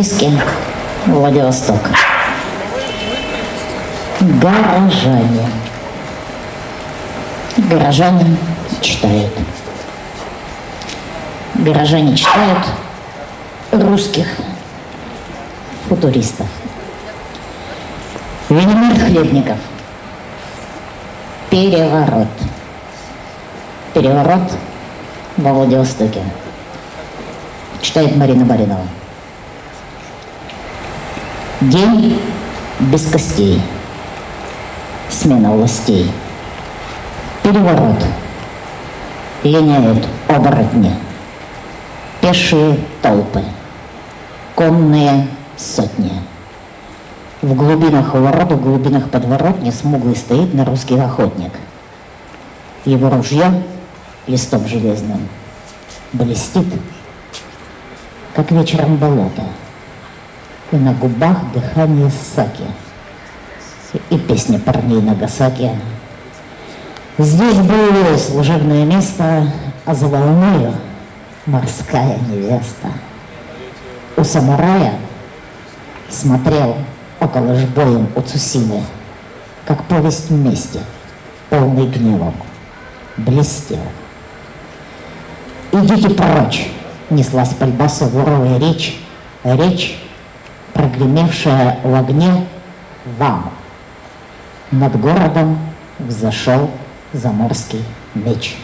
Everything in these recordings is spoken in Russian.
Порт приписки Владивосток. Горожане. Горожане читают. Горожане читают русских футуристов. Венимир Хлебников. Переворот. Переворот во Владивостоке. Читает Марина Баринова. День без костей. Смена властей. Переворот. Линяют оборотни. Пешие толпы. Конные сотни. В глубинах ворот, в глубинах подворотни смуглый стоит на русский охотник. Его ружье листом железным блестит, как вечером болото, и на губах дыхание саки, и песня парней на Гасаке. Здесь было служебное место, а за волною морская невеста. У самурая смотрел около жбоем у Цусимы, как повесть мести, полный гневом, блестел. «Идите прочь!» — неслась пальба суровая речь, речь, прогремевшая в огне вам. Над городом взошел заморский меч.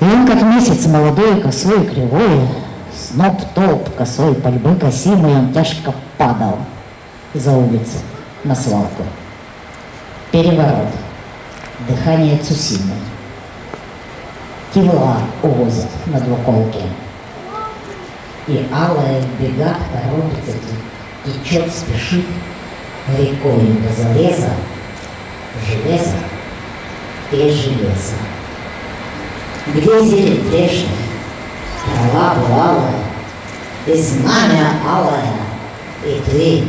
И он, как месяц молодой, косой, кривой, сноп толп косой пальбы косимый, он тяжко падал за улицы на свалку. Переворот. Дыхание Цусимы. Тела увозят на двуколке. И алая в бегах торопится, течет, спешит рекой до залеза, железо и железо. Где зелень трешная, трава бывалая, и знамя алое, и ты,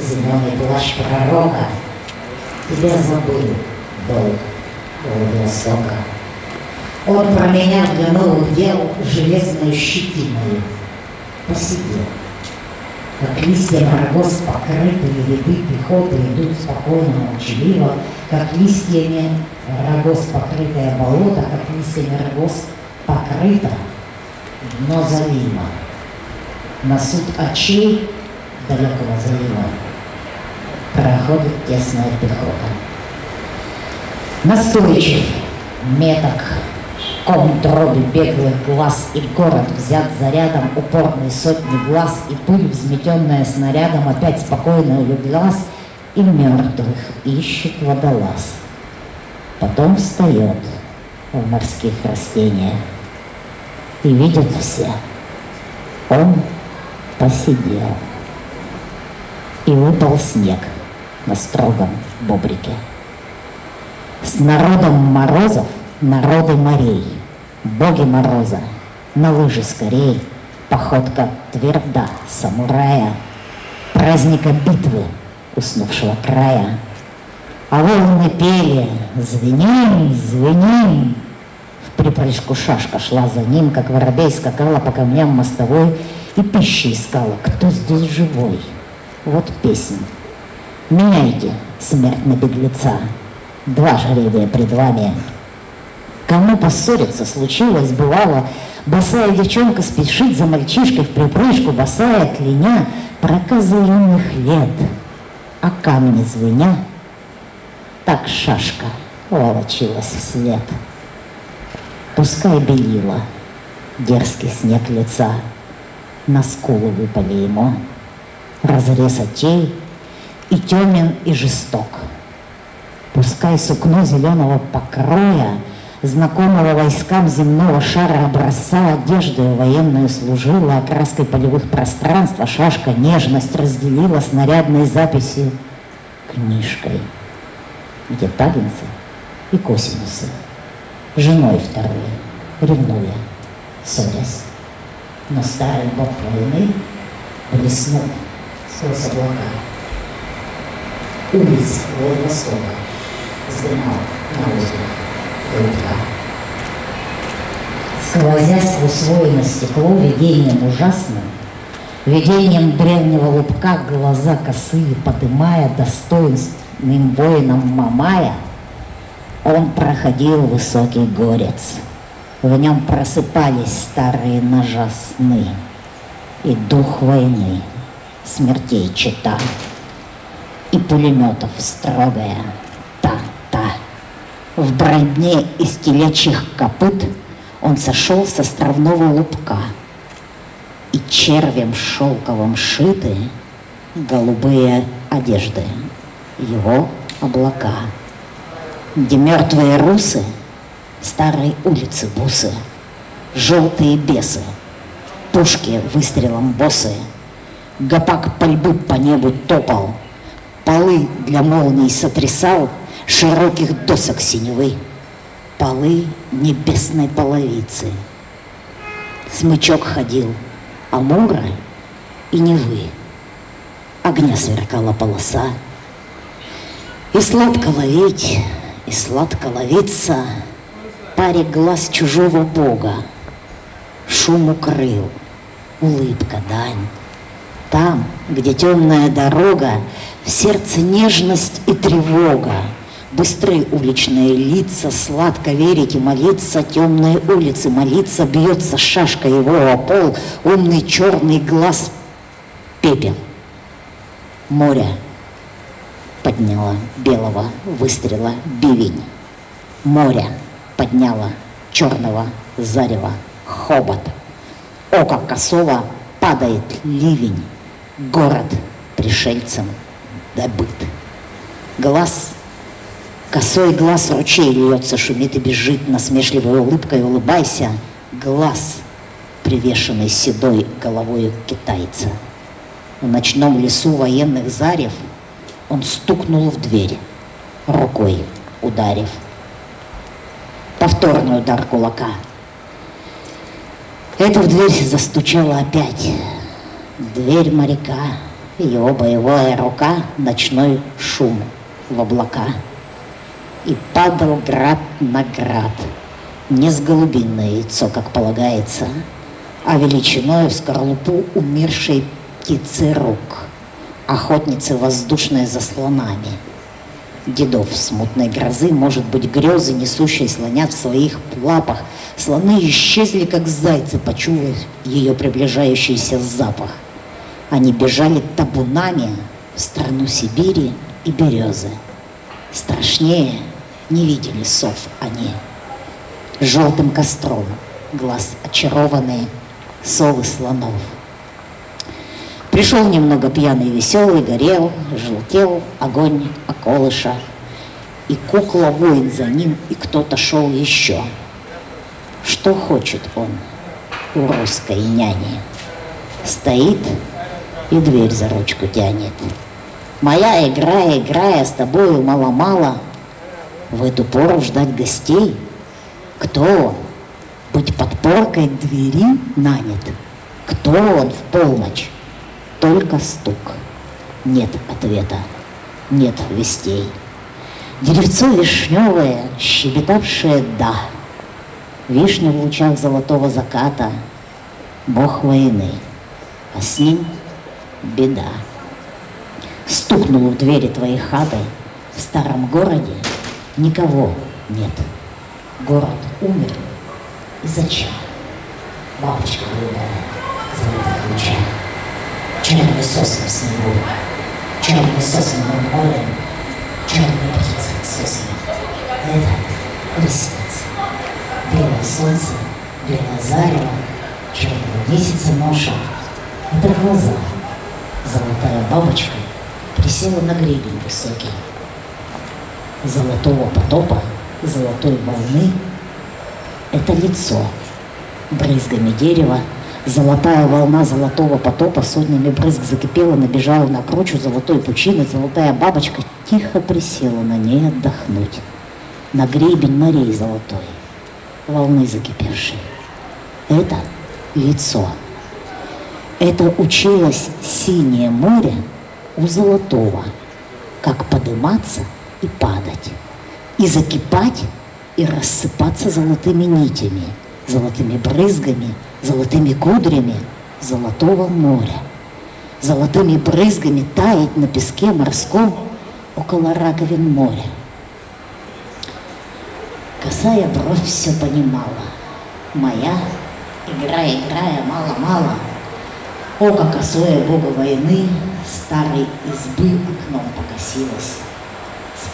зеленый плащ пророка, тебя забыл долг Владивостока. Он променял для новых дел железную щетиной, посидел. Как листья рогоз покрытые ряды пехоты идут спокойно, молчаливо, как листьями рогоз покрытое болото, как листьями рогоз покрыто дно залива. На суд очей далекого залива проходит тесная пехота. Настойчив, меток, ком дроби беглых глаз, и город взят зарядом упорной сотни глаз, и пыль, взметенная снарядом, опять спокойно улеглась, и мертвых ищет водолаз. Потом встает в морских растениях, и видят все, он посидел и выпал снег на строгом бобрике. С народом морозов народы морей, боги мороза, на лыжи скорей, походка тверда самурая, праздника битвы уснувшего края. А волны пели, звеним, звеним, в припрыжку шашка шла за ним, как воробей скакала по камням мостовой и пищи искала, кто здесь живой. Вот песня. Меняйте смерть на беглеца. Два жребия пред вами. Кому поссориться случилось, бывало, Босая девчонка спешит за мальчишкой в припрыжку, босая кляня проказы юных лет. А камни звеня, так шашка волочилась вслед. Пускай белила дерзкий снег лица, На скулы выпали ему, разрез очей и темен, и жесток. Пускай сукно зеленого покроя, знакомого войскам земного шара образца, одеждою военную служила, окраской полевых пространств, а шашка нежность разделила снарядной записи книжкой, где тагинцы и косинусы, женой второй, ревнуя, ссорясь. Но старый бог войны блеснул сквозь облака. Улиц Владивостока взглянул на воздух. Сквозя сквозь воина стекло видением ужасным, Видением древнего лупка глаза косые подымая достоинственным воином Мамая, он проходил высокий горец. В нем просыпались старые ножа сны и дух войны, смертей чита, и пулеметов строгая. В броне из телячьих копыт он сошел с островного лупка — и червем шелковым шиты голубые одежды, его облака, где мертвые русы, старые улицы бусы, желтые бесы, пушки выстрелом босы, гопак пальбы по небу топал, полы для молний сотрясал широких досок синевы, полы небесной половицы. Смычок ходил — Амура и Невы. Огня сверкала полоса. И сладко ловить, и сладко ловиться Паре глаз чужого бога. Шум укрыл, улыбка дань. Там, где темная дорога, В сердце нежность и тревога — Быстрые уличные лица, сладко верить и молиться, темные улицы молиться, бьется шашка его о пол, умный черный глаз пепел. Море подняло белого выстрела бивень. Море подняло черного зарева хобот. Око косого падает ливень. Город пришельцем добыт. Глаз Косой глаз ручей льется, шумит и бежит, насмешливой улыбкой улыбайся. Глаз, привешенный седой головой китайца. В ночном лесу военных зарев он стукнул в дверь, рукой ударив. Повторный удар кулака. Это в дверь застучала опять. Дверь моряка, его боевая рука, ночной шум в облака и падал град на град. Не с голубиное яйцо, как полагается, а величиной в скорлупу умершей птицы рук, охотницы воздушные за слонами. Дедов смутной грозы, может быть, грезы, несущие слонят в своих лапах. Слоны исчезли, как зайцы, почуяв ее приближающийся запах. Они бежали табунами в страну Сибири и березы. Страшнее — не видели сов они. Желтым костром глаз очарованные совы слонов. Пришел немного пьяный веселый, горел, желтел огонь околыша. И кукла воин за ним, и кто-то шел еще. Что хочет он у русской няни? Стоит и дверь за ручку тянет. Моя игра, играя с тобою мало-мало, в эту пору ждать гостей? Кто он? Быть подпоркой двери нанят? Кто он в полночь? Только стук. Нет ответа, нет вестей. Деревцо вишневое, щебетавшее «да». Вишня в лучах золотого заката, Бог войны, а с ним беда. Стукнул в двери твоей хаты в старом городе — Никого нет. Город умер. И зачем? Бабочка голубая золотых лучах. Черный сосны в снегу. Черный сосны над морем. Черная птица сосны. Это ресницы. Белое солнце, белое зарево, черная месяца ноша. Это глаза. Золотая бабочка присела на гребень высокий золотого потопа, золотой волны – это лицо брызгами дерева. Золотая волна золотого потопа сотнями брызг закипела, набежала на кручу золотой пучины. Золотая бабочка тихо присела на ней отдохнуть. На гребень морей золотой, волны закипевшей. Это лицо. Это училось синее море у золотого, как подниматься – и падать, и закипать, и рассыпаться золотыми нитями, золотыми брызгами, золотыми кудрями золотого моря – золотыми брызгами тает на песке морском около раковин моря. Косая бровь все понимала. Моя, играя, играя, мало-мало, Око косое бога войны старой избы окном покосилось.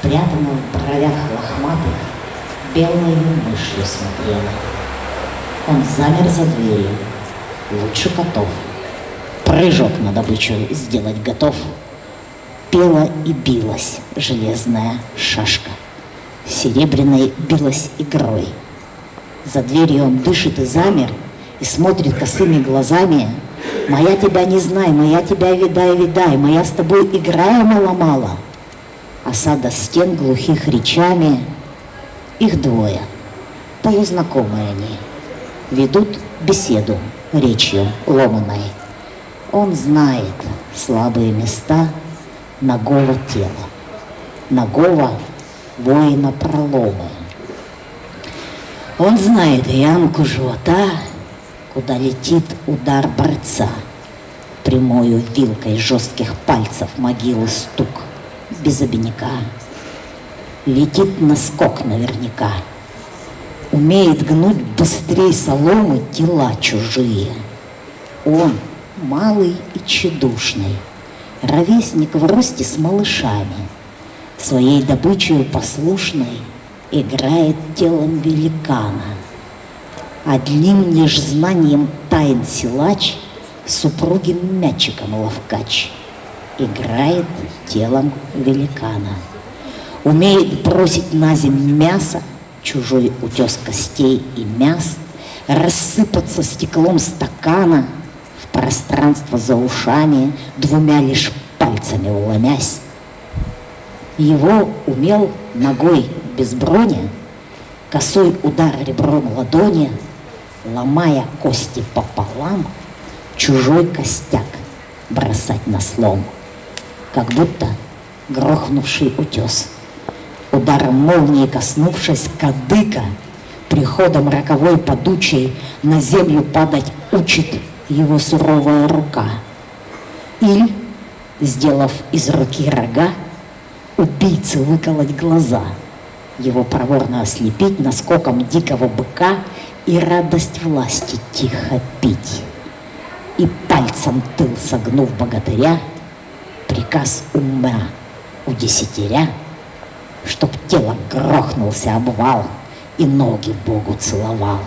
Спрятано в бровях лохматых белой мышью смотрела. Он замер за дверью, лучше котов. Прыжок на добычу сделать готов. Пела и билась железная шашка. Серебряной билась игрой. За дверью он дышит и замер, и смотрит косыми глазами. Моя тебя не знай, моя тебя видай, видай, моя с тобой играя мало-мало. Осада стен глухих речами, их двое, полузнакомые они, ведут беседу речью ломаной. Он знает слабые места ногого тела, ногого воина проломы. Он знает ямку живота, куда летит удар борца, прямою вилкой жестких пальцев могилы стук, без обиняка. Летит наскок наверняка, умеет гнуть быстрее соломы тела чужие. Он малый и тщедушный, ровесник в росте с малышами, своей добычей послушной играет телом великана, Одним лишь знанием тайн силач Супругим мячиком ловкач Играет телом великана. Умеет бросить на земь мясо, Чужой утес костей и мяс, Рассыпаться стеклом стакана В пространство за ушами, Двумя лишь пальцами уломясь. Его умел ногой без брони, Косой удар ребром ладони — ломая кости пополам, чужой костяк бросать на слом, как будто грохнувший утес. Ударом молнии коснувшись кадыка, приходом роковой подучей на землю падать учит его суровая рука. Или, сделав из руки рога, убийцы выколоть глаза, его проворно ослепить наскоком дикого быка и радость власти тихо пить. И пальцем тыл согнув богатыря, приказ ума у десятеря, чтоб тело грохнулся обвал и ноги Богу целовал,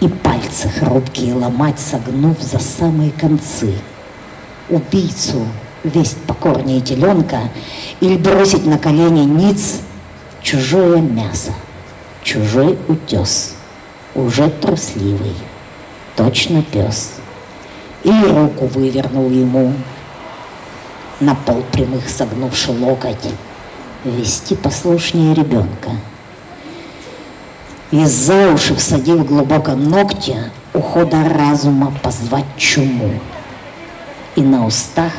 и пальцы хрупкие ломать, согнув за самые концы. Убийцу весть покорнее теленка или бросить на колени ниц чужое мясо, чужой утес — уже трусливый, точно пес. И руку вывернул ему, на пол прямых согнувши локоть, вести послушнее ребенка. Из-за уши всадив глубоко ногти, ухода разума позвать чуму. И на устах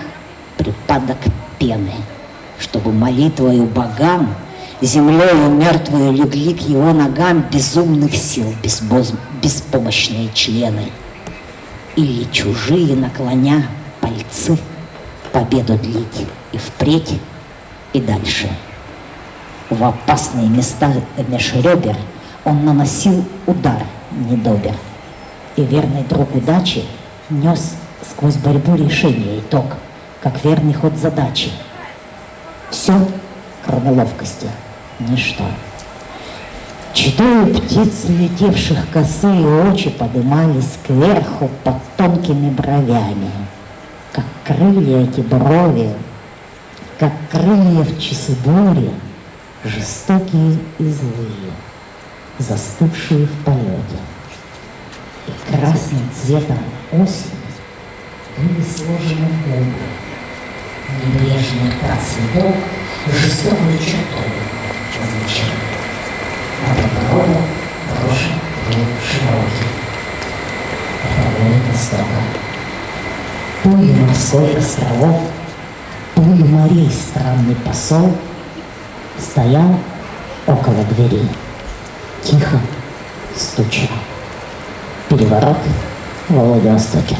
припадок пены, чтобы молитвою богам Землею мертвую легли к его ногам безумных сил беспоз... беспомощные члены. Или чужие, наклоня пальцы, победу длить и впредь, и дальше. В опасные места меж ребер он наносил удар недобер. И верный друг удачи нес сквозь борьбу решения итог, как верный ход задачи. Все, кроме ловкости — ничто. Читаю птиц, летевших косые очи, подымались кверху под тонкими бровями, как крылья эти брови, как крылья в часы бури, жестокие и злые, застывшие в полете. И красным цветом осени были сложены губы, небрежный процветок жестокой чертой различия. А природа брошен был широкий. Это воин Пули морской островов, пули морей странный посол стоял около дверей, тихо стучал. Переворот в Владивостоке.